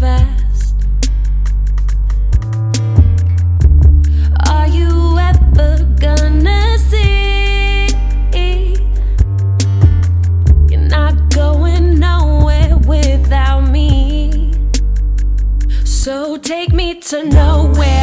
fast. Are you ever gonna see? You're not going nowhere without me. So take me to nowhere.